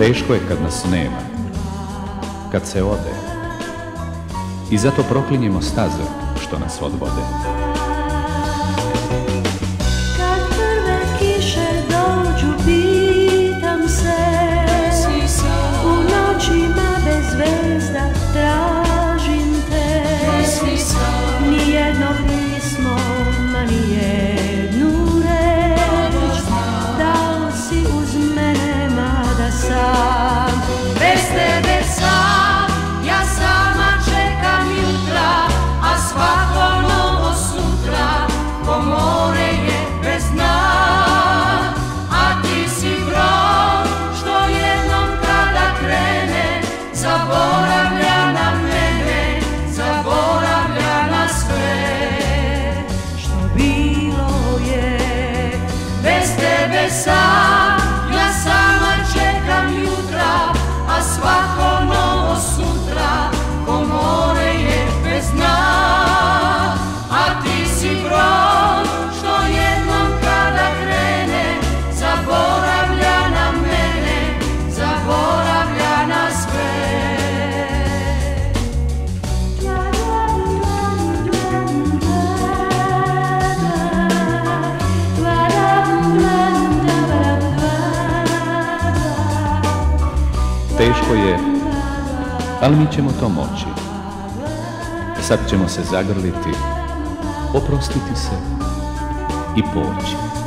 Teško je kad nas nema, kad se ode. I zato proklinjemo staze što nas odvode. teško je, ali mi ćemo to moći. Sad ćemo se zagrliti, oprostiti se i poći.